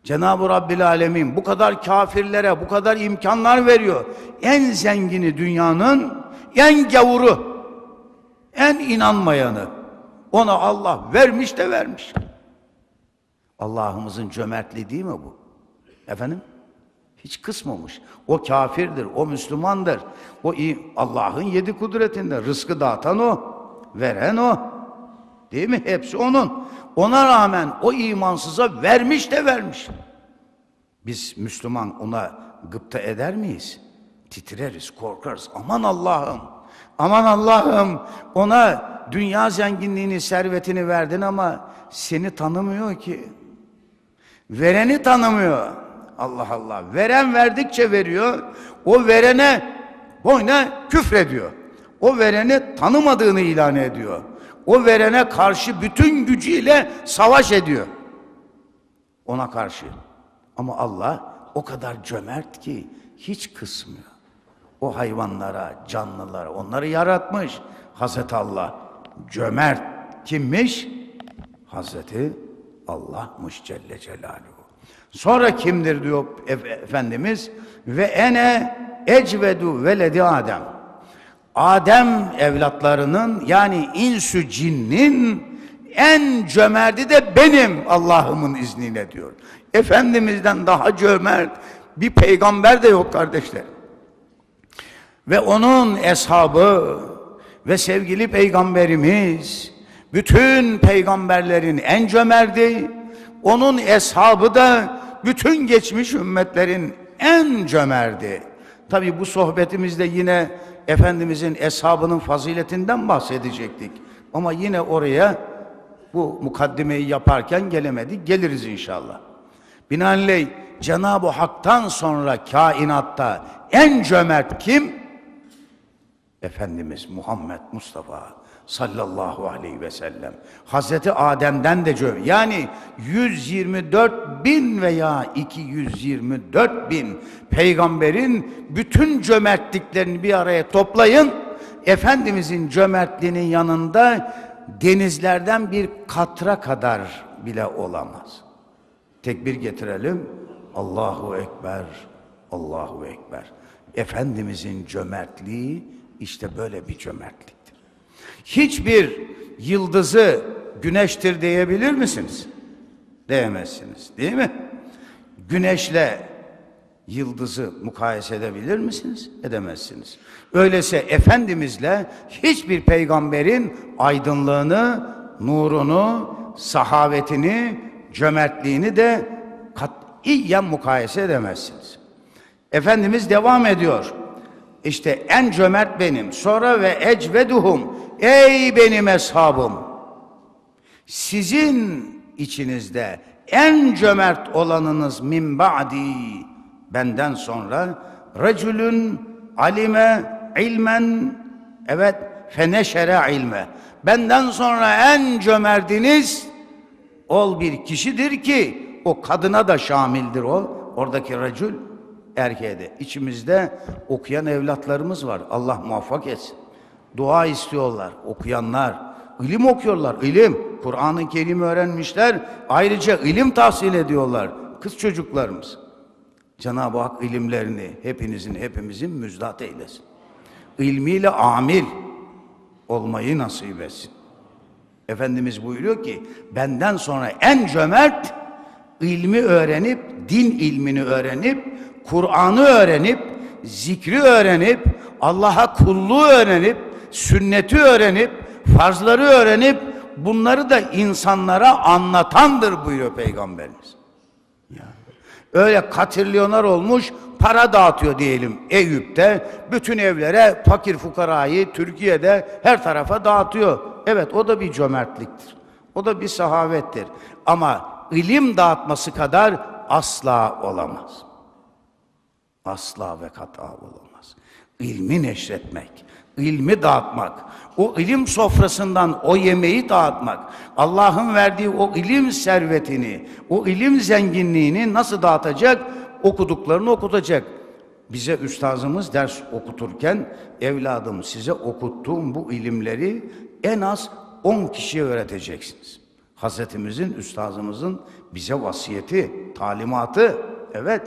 Cenab-ı Rabbil Alemin bu kadar kafirlere bu kadar imkanlar veriyor. En zengini dünyanın en gavuru, en inanmayanı. Ona Allah vermiş de vermiş. Allah'ımızın cömertliği değil mi bu? Efendim? Hiç kısmamış. O kafirdir, o Müslümandır. O Allah'ın yedi kudretinde. Rızkı dağıtan o, veren o. Değil mi? Hepsi onun. Ona rağmen o imansıza vermiş de vermiş. Biz Müslüman ona gıpta eder miyiz? Titreriz, korkarız. Aman Allah'ım, aman Allah'ım ona dünya zenginliğini, servetini verdin ama seni tanımıyor ki. Vereni tanımıyor. Allah Allah. Veren verdikçe veriyor. O verene boyuna küfrediyor. O vereni tanımadığını ilan ediyor. O verene karşı bütün gücüyle savaş ediyor. Ona karşı. Ama Allah o kadar cömert ki hiç kısmıyor. O hayvanlara, canlılara onları yaratmış. Hazreti Allah cömert kimmiş? Hazreti Allah'mış Celle Celaluhu. Sonra kimdir diyor Efendimiz? Ve ene ecvedu veledi Adem. Adem evlatlarının yani insü cinnin en cömerti de benim Allah'ımın izniyle diyor. Efendimizden daha cömert bir peygamber de yok kardeşler. Ve onun eshabı ve sevgili peygamberimiz bütün peygamberlerin en cömerti, onun eshabı da bütün geçmiş ümmetlerin en cömerti. Tabi bu sohbetimizde yine Efendimizin eshabının faziletinden bahsedecektik. Ama yine oraya bu mukaddimeyi yaparken gelemedik. Geliriz inşallah. Binaenaleyh Cenab-ı Hak'tan sonra kainatta en cömert kim? Efendimiz Muhammed Mustafa sallallahu aleyhi ve sellem. Hazreti Adem'den de cömert. Yani 124 bin veya 224 bin peygamberin bütün cömertliklerini bir araya toplayın. Efendimizin cömertliğinin yanında denizlerden bir katra kadar bile olamaz. Tekbir getirelim. Allahu Ekber, Allahu Ekber. Efendimizin cömertliği işte böyle bir cömertliktir. Hiçbir yıldızı güneştir diyebilir misiniz? Diyemezsiniz değil mi? Güneşle yıldızı mukayese edebilir misiniz? Edemezsiniz. Öyleyse Efendimizle hiçbir peygamberin aydınlığını, nurunu, sahavetini, cömertliğini de katiyen mukayese edemezsiniz. Efendimiz devam ediyor. İşte en cömert benim. Sonra ve ecveduhum. Ey benim eshabım. Sizin içinizde en cömert olanınız min ba'di benden sonra racülün alime ilmen evet feneşere ilme benden sonra en cömertiniz ol bir kişidir ki o kadına da şamildir o oradaki racül erkeğe de. İçimizde okuyan evlatlarımız var. Allah muvaffak etsin. Dua istiyorlar okuyanlar. İlim okuyorlar. İlim. Kur'an-ı Kerim öğrenmişler. Ayrıca ilim tahsil ediyorlar. Kız çocuklarımız. Cenab-ı Hak ilimlerini hepinizin hepimizin müjdat eylesin. İlmiyle amil olmayı nasip etsin. Efendimiz buyuruyor ki benden sonra en cömert ilmi öğrenip din ilmini öğrenip Kur'an'ı öğrenip, zikri öğrenip, Allah'a kulluğu öğrenip, sünneti öğrenip, farzları öğrenip, bunları da insanlara anlatandır buyuruyor Peygamberimiz. Ya. Öyle katrilyoner olmuş para dağıtıyor diyelim Eyüp'te. Bütün evlere fakir fukarayı Türkiye'de her tarafa dağıtıyor. Evet o da bir cömertliktir. O da bir sahavettir. Ama ilim dağıtması kadar asla olamaz. Asla ve kata olamaz. İlmi neşretmek, ilmi dağıtmak, o ilim sofrasından o yemeği dağıtmak, Allah'ın verdiği o ilim servetini, o ilim zenginliğini nasıl dağıtacak? Okuduklarını okutacak. Bize üstazımız ders okuturken, evladım size okuttuğum bu ilimleri en az 10 kişiye öğreteceksiniz. Hazretimizin, üstazımızın bize vasiyeti, talimatı, evet,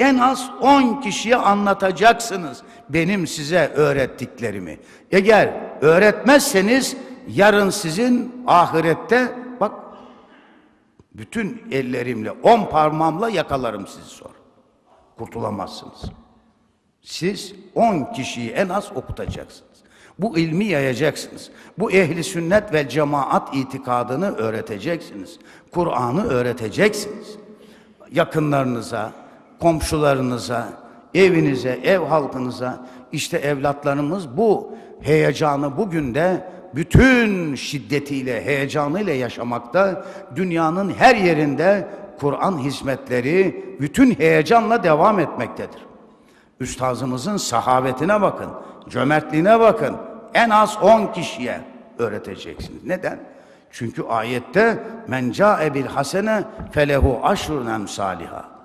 en az 10 kişiye anlatacaksınız benim size öğrettiklerimi. Eğer öğretmezseniz yarın sizin ahirette bak bütün ellerimle, on parmağımla yakalarım sizi sonra. Kurtulamazsınız. Siz 10 kişiyi en az okutacaksınız. Bu ilmi yayacaksınız. Bu ehli sünnet ve cemaat itikadını öğreteceksiniz. Kur'an'ı öğreteceksiniz. Yakınlarınıza, komşularınıza, evinize, ev halkınıza işte evlatlarımız bu heyecanı bugün de bütün şiddetiyle, heyecanıyla yaşamakta. Dünyanın her yerinde Kur'an hizmetleri bütün heyecanla devam etmektedir. Üstazımızın sahavetine bakın, cömertliğine bakın. En az 10 kişiye öğreteceksiniz. Neden? Çünkü ayette men ca'e bil hasene felehu aşrun emsaliha.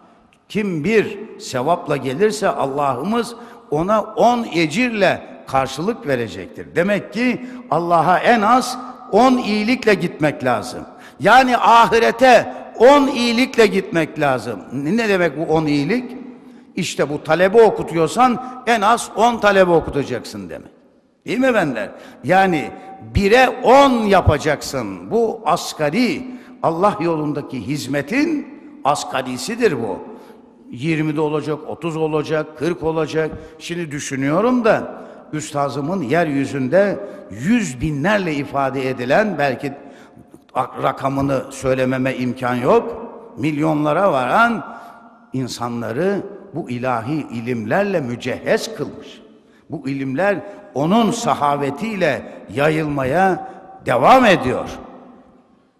Kim bir sevapla gelirse Allah'ımız ona on ecirle karşılık verecektir. Demek ki Allah'a en az on iyilikle gitmek lazım. Yani ahirete on iyilikle gitmek lazım. Ne demek bu on iyilik? İşte bu talebe okutuyorsan en az on talebe okutacaksın demek. Değil mi benden? Yani bire on yapacaksın. Bu asgari Allah yolundaki hizmetin asgarisidir bu. 20'de olacak, 30 olacak, 40 olacak. Şimdi düşünüyorum da üstazımın yeryüzünde yüz binlerle ifade edilen belki rakamını söylememe imkan yok. Milyonlara varan insanları bu ilahi ilimlerle mücehhez kılmış. Bu ilimler onun sahavetiyle yayılmaya devam ediyor.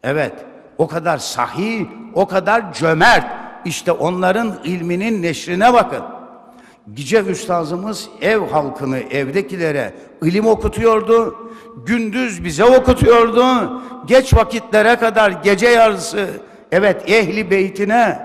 Evet, o kadar sahih, o kadar cömert. İşte onların ilminin neşrine bakın. Gice üstazımız ev halkını, evdekilere ilim okutuyordu. Gündüz bize okutuyordu. Geç vakitlere kadar gece yarısı, evet ehli beytine,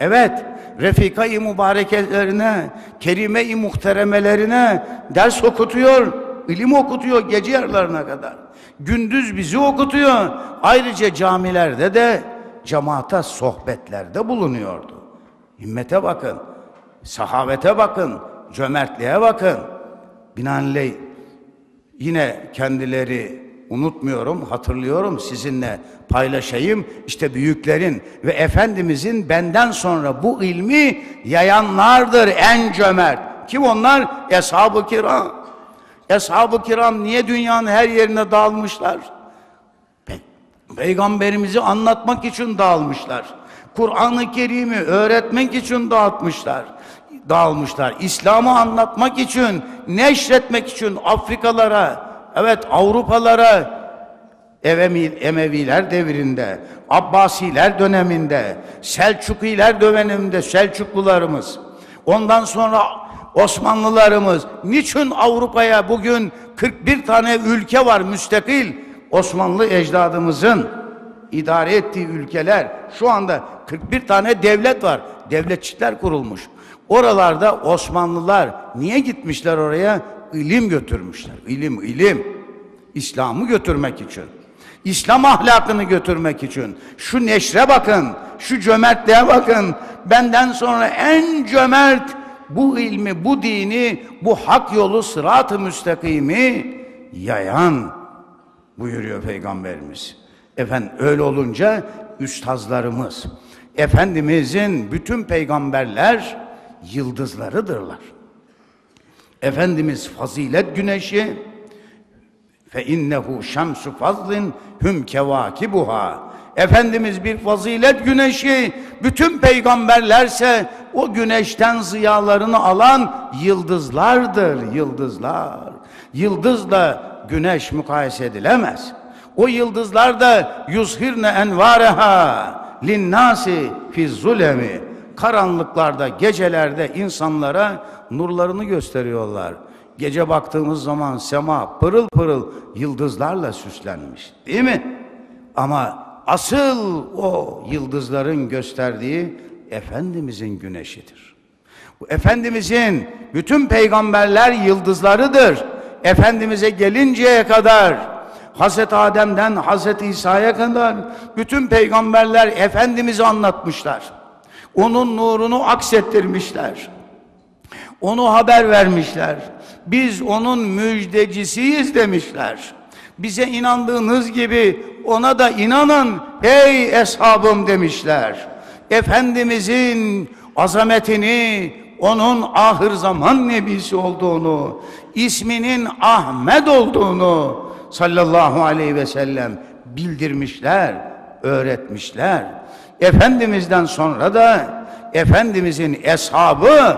evet refika-i mübarekelerine, kerime-i muhteremelerine ders okutuyor, ilim okutuyor gece yarılarına kadar. Gündüz bizi okutuyor. Ayrıca camilerde de cemaata sohbetlerde bulunuyordu. Himmete bakın, sahavete bakın, cömertliğe bakın. Binaenaleyh yine kendileri unutmuyorum, hatırlıyorum sizinle paylaşayım. İşte büyüklerin ve Efendimizin benden sonra bu ilmi yayanlardır en cömert. Kim onlar? Eshab-ı kiram. Eshab-ı kiram niye dünyanın her yerine dağılmışlar? Peygamberimizi anlatmak için dağılmışlar. Kur'an-ı Kerim'i öğretmek için dağıtmışlar. Dağılmışlar. İslam'ı anlatmak için, neşretmek için Afrikalara, evet Avrupalara, Emeviler devrinde, Abbasiler döneminde, Selçukiler döneminde Selçuklularımız, ondan sonra Osmanlılarımız, niçin Avrupa'ya bugün 41 tane ülke var müstakil, Osmanlı ecdadımızın idare ettiği ülkeler, şu anda 41 tane devlet var, devletçikler kurulmuş. Oralarda Osmanlılar niye gitmişler oraya? İlim götürmüşler, ilim, ilim. İslam'ı götürmek için. İslam ahlakını götürmek için. Şu neşre bakın, şu cömertliğe bakın. Benden sonra en cömert bu ilmi, bu dini, bu hak yolu sırat-ı müstakimi yayan buyuruyor Peygamberimiz. Efendim öyle olunca üstazlarımız, Efendimizin bütün peygamberler yıldızlarıdırlar. Efendimiz fazilet güneşi, Fe innehu şemsu fazlin hum kevakibuha. Efendimiz bir fazilet güneşi, bütün peygamberlerse o güneşten ziyalarını alan yıldızlardır, yıldızlar. Yıldızla güneş mukayese edilemez. O yıldızlar da yuzhirne envareha linnasi fi zulemi. Karanlıklarda, gecelerde insanlara nurlarını gösteriyorlar. Gece baktığımız zaman sema pırıl pırıl yıldızlarla süslenmiş. Değil mi? Ama asıl o yıldızların gösterdiği Efendimizin güneşidir. Bu Efendimizin bütün peygamberler yıldızlarıdır. Efendimiz'e gelinceye kadar Hazreti Adem'den Hazreti İsa'ya kadar bütün peygamberler Efendimiz'i anlatmışlar. Onun nurunu aksettirmişler. Onu haber vermişler. Biz onun müjdecisiyiz demişler. Bize inandığınız gibi ona da inanın ey eshabım demişler. Efendimizin azametini, onun ahır zaman nebisi olduğunu, isminin Ahmet olduğunu sallallahu aleyhi ve sellem bildirmişler, öğretmişler. Efendimizden sonra da Efendimizin eshabı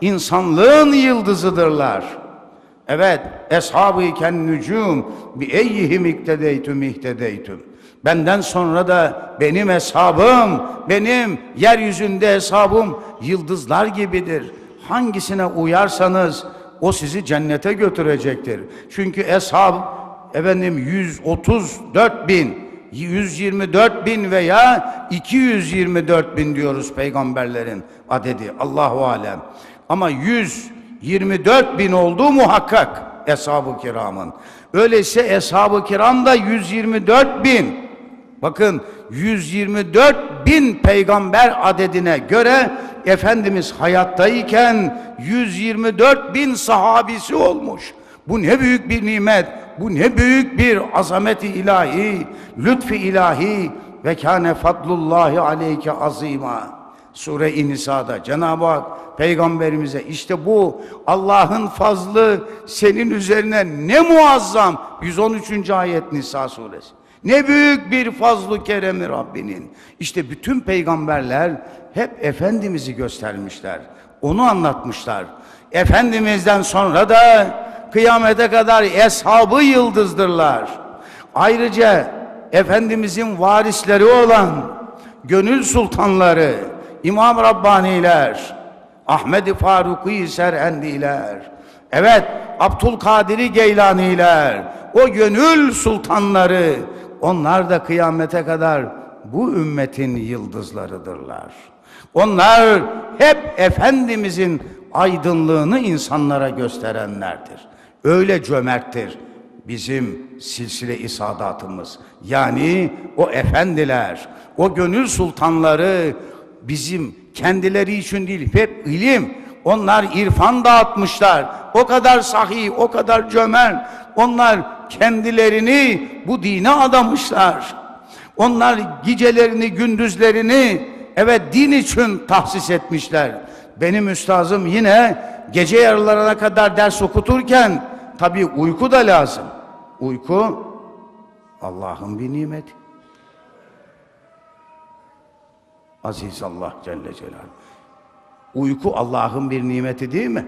insanlığın yıldızıdırlar. Evet, eshab-ı iken nücum bi eyyihim iktedeytüm ihtedeytüm. Benden sonra da benim hesabım, benim yeryüzünde hesabım yıldızlar gibidir. Hangisine uyarsanız o sizi cennete götürecektir. Çünkü eshab efendim 134 bin, 124 bin veya 224 bin diyoruz peygamberlerin adedi. Allahu alem. Ama 124 bin olduğu muhakkak eshab-ı kiramın. Öyleyse eshab-ı kiram da 124 bin. Bakın 124 bin peygamber adedine göre Efendimiz hayattayken 124 bin sahabisi olmuş. Bu ne büyük bir nimet, bu ne büyük bir azameti ilahi, lütfi ilahi ve kâne fadlullahi aleyke azima. Sure-i Nisa'da Cenab-ı Hak peygamberimize işte bu Allah'ın fazlı senin üzerine ne muazzam 113. ayet Nisa suresi. Ne büyük bir fazlı keremi Rabbinin. İşte bütün peygamberler hep Efendimiz'i göstermişler. Onu anlatmışlar. Efendimiz'den sonra da kıyamete kadar eshabı yıldızdırlar. Ayrıca Efendimiz'in varisleri olan gönül sultanları, İmam Rabbaniler, Ahmed-i Faruki Serendiler, evet Abdülkadir Geylaniler, o gönül sultanları, onlar da kıyamete kadar bu ümmetin yıldızlarıdırlar. Onlar hep Efendimizin aydınlığını insanlara gösterenlerdir. Öyle cömerttir bizim silsile-i sadatımız. Yani o efendiler, o gönül sultanları bizim kendileri için değil, hep ilim. Onlar irfan dağıtmışlar. O kadar sahih, o kadar cömert. Onlar kendilerini bu dine adamışlar. Onlar gecelerini, gündüzlerini evet din için tahsis etmişler. Benim üstazım yine gece yarılarına kadar ders okuturken tabi uyku da lazım. Uyku Allah'ın bir nimeti. Aziz Allah Celle Celaluhu. Uyku Allah'ın bir nimeti değil mi?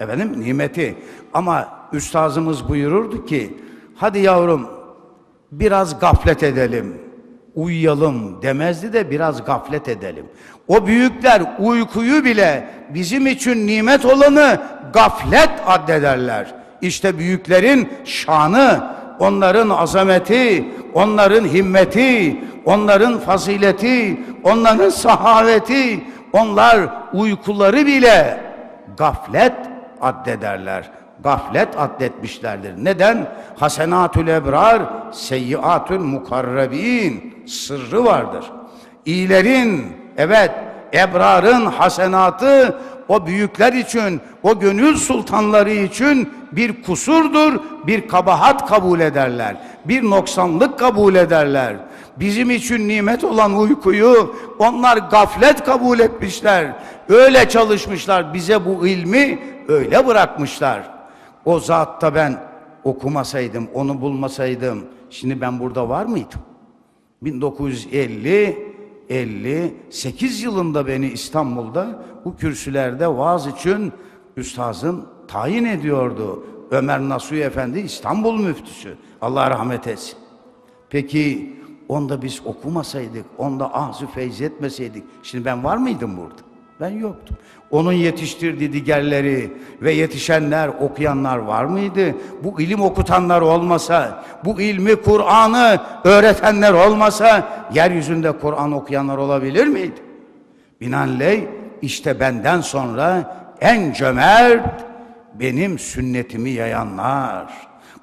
Efendim nimeti. Ama üstazımız buyururdu ki hadi yavrum biraz gaflet edelim. Uyuyalım demezdi de biraz gaflet edelim. O büyükler uykuyu bile bizim için nimet olanı gaflet addederler. İşte büyüklerin şanı, onların azameti, onların himmeti, onların fazileti, onların sahaveti, onlar uykuları bile gaflet addederler. Gaflet addetmişlerdir. Neden? Hasenatül ebrar, seyyiatül mukarrabin sırrı vardır. İyilerin, evet, ebrarın hasenatı o büyükler için, o gönül sultanları için bir kusurdur, bir kabahat kabul ederler. Bir noksanlık kabul ederler. Bizim için nimet olan uykuyu onlar gaflet kabul etmişler. Öyle çalışmışlar. Bize bu ilmi öyle bırakmışlar. O zatta ben okumasaydım, onu bulmasaydım şimdi ben burada var mıydım? 1950 58 yılında beni İstanbul'da bu kürsülerde vaaz için üstazım tayin ediyordu. Ömer Nasuhi Efendi İstanbul müftüsü. Allah rahmet etsin. Peki onda biz okumasaydık, onda ahzı feyz etmeseydik, şimdi ben var mıydım burada? Ben yoktum. Onun yetiştirdiği diğerleri ve yetişenler, okuyanlar var mıydı? Bu ilim okutanlar olmasa, bu ilmi, Kur'an'ı öğretenler olmasa, yeryüzünde Kur'an okuyanlar olabilir miydi? Binaenaleyh işte benden sonra en cömert benim sünnetimi yayanlar,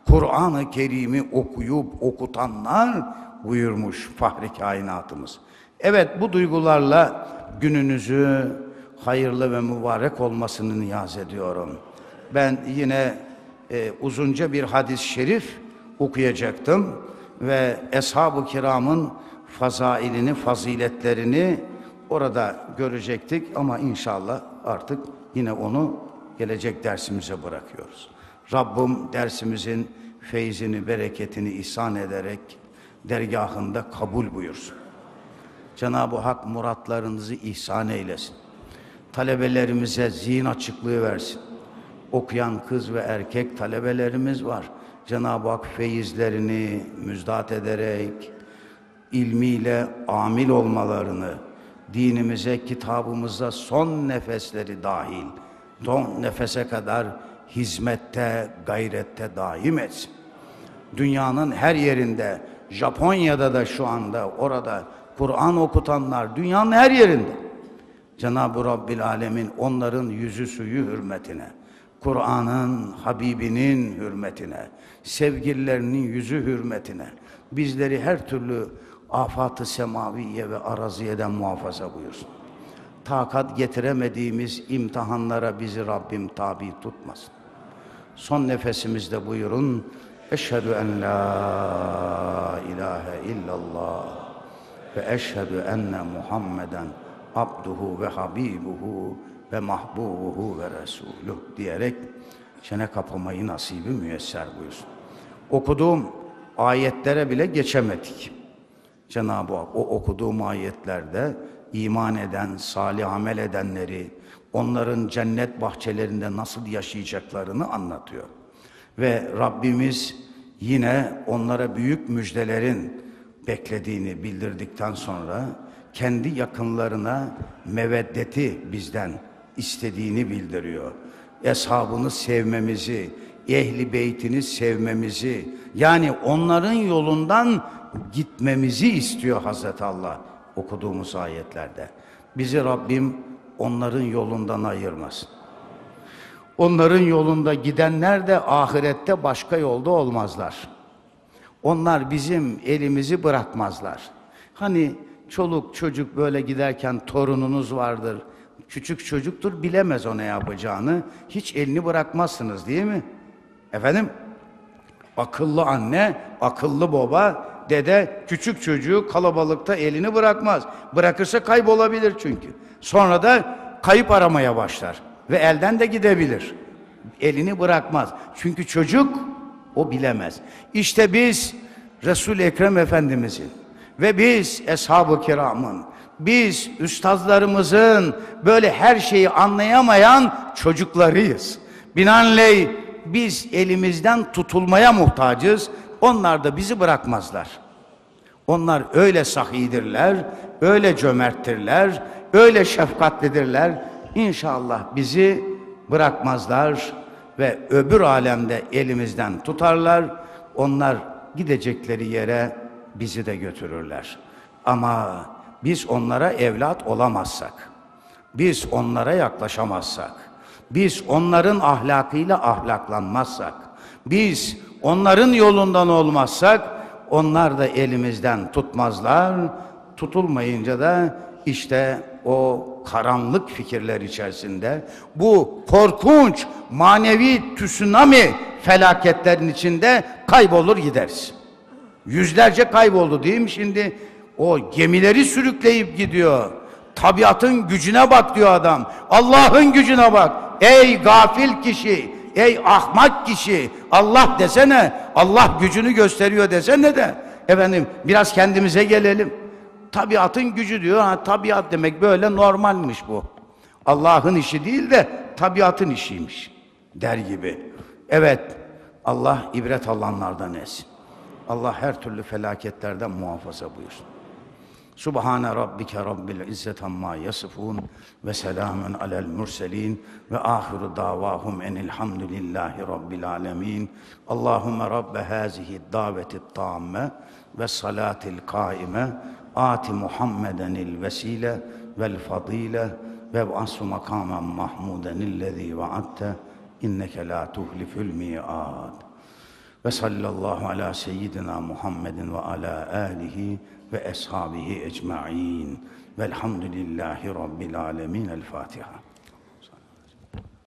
Kur'an-ı Kerim'i okuyup okutanlar buyurmuş fahri kainatımız. Evet bu duygularla gününüzü hayırlı ve mübarek olmasını niyaz ediyorum. Ben yine e, uzunca bir hadis-i şerif okuyacaktım ve Eshab-ı Kiram'ın fazailini, faziletlerini orada görecektik ama inşallah artık yine onu gelecek dersimize bırakıyoruz. Rabbim dersimizin feyzini, bereketini ihsan ederek dergahında kabul buyursun. Cenab-ı Hak muratlarınızı ihsan eylesin. Talebelerimize zihin açıklığı versin. Okuyan kız ve erkek talebelerimiz var. Cenab-ı Hak feyizlerini müjdat ederek ilmiyle amil olmalarını, dinimize, kitabımıza son nefesleri dahil, son nefese kadar hizmette, gayrette daim etsin. Dünyanın her yerinde, Japonya'da da şu anda orada Kur'an okutanlar dünyanın her yerinde. Cenab-ı Rabbil Alemin onların yüzü suyu hürmetine, Kur'an'ın, Habibinin hürmetine, sevgililerinin yüzü hürmetine bizleri her türlü afat-ı semaviye ve araziyeden muhafaza buyursun. Takat getiremediğimiz imtihanlara bizi Rabbim tabi tutmasın. Son nefesimizde buyurun. Eşhedü en la ilahe illallah ve eşhedü enne Muhammeden abduhu ve habibuhu ve mahbubuhu ve resuluh diyerek çene kapamayı nasibi müyesser buyursun. Okuduğum ayetlere bile geçemedik. Cenab-ı Hak o okuduğum ayetlerde iman eden, salih amel edenleri, onların cennet bahçelerinde nasıl yaşayacaklarını anlatıyor. Ve Rabbimiz yine onlara büyük müjdelerin beklediğini bildirdikten sonra kendi yakınlarına meveddeti bizden istediğini bildiriyor. Eshabını sevmemizi, ehli beytini sevmemizi, yani onların yolundan gitmemizi istiyor Hazreti Allah okuduğumuz ayetlerde. Bizi Rabbim onların yolundan ayırmasın. Onların yolunda gidenler de ahirette başka yolda olmazlar. Onlar bizim elimizi bırakmazlar. Hani çoluk çocuk böyle giderken torununuz vardır. Küçük çocuktur bilemez o ne yapacağını. Hiç elini bırakmazsınız değil mi? Efendim? Akıllı anne, akıllı baba, dede küçük çocuğu kalabalıkta elini bırakmaz. Bırakırsa kaybolabilir çünkü. Sonra da kayıp aramaya başlar ve elden de gidebilir. Elini bırakmaz. Çünkü çocuk o bilemez. İşte biz Resul Ekrem Efendimizin ve biz eshab-ı kiramın biz üstazlarımızın böyle her şeyi anlayamayan çocuklarıyız. Binaenaleyh biz elimizden tutulmaya muhtacız. Onlar da bizi bırakmazlar. Onlar öyle sahidirler, öyle cömerttirler, öyle şefkatlidirler. İnşallah bizi bırakmazlar ve öbür alemde elimizden tutarlar. Onlar gidecekleri yere bizi de götürürler. Ama biz onlara evlat olamazsak, biz onlara yaklaşamazsak, biz onların ahlakıyla ahlaklanmazsak, biz onların yolundan olmazsak, onlar da elimizden tutmazlar. Tutulmayınca da işte o karanlık fikirler içerisinde bu korkunç manevi tsunami felaketlerin içinde kaybolur gideriz. Yüzlerce kayboldu değil mi şimdi? O gemileri sürükleyip gidiyor. Tabiatın gücüne bak diyor adam. Allah'ın gücüne bak. Ey gafil kişi, ey ahmak kişi Allah desene, Allah gücünü gösteriyor desene de efendim biraz kendimize gelelim. Tabiatın gücü diyor. Ha, tabiat demek böyle normalmiş bu. Allah'ın işi değil de tabiatın işiymiş der gibi. Evet Allah ibret alanlardan etsin. Allah her türlü felaketlerden muhafaza buyursun. Subhane rabbike rabbil izzet amma yasifun ve selamun alel murselin ve ahiru davahum enilhamdülillahi rabbil alemin. Allahumme rabbe hazihi daveti tamme ve salatil kaime ati Muhammedenil vesile vel fadile ve asu makamen mahmuden illezî vaadte inneke la tuhlifül mi'ad. Ve sallallahu ala seyyidina Muhammedin ve ala alihi ve eshabihi ecma'in. Velhamdülillahi Rabbil alemin. El Fatiha.